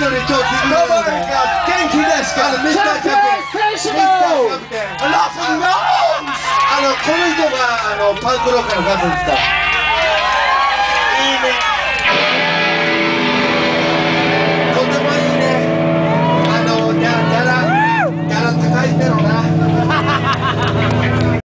当に忙しいのに今日聞いてどうもなんか元気ですかあのミスターキャプテンミスターキャプテンあのこの人があのパンクロッカーの方ですか？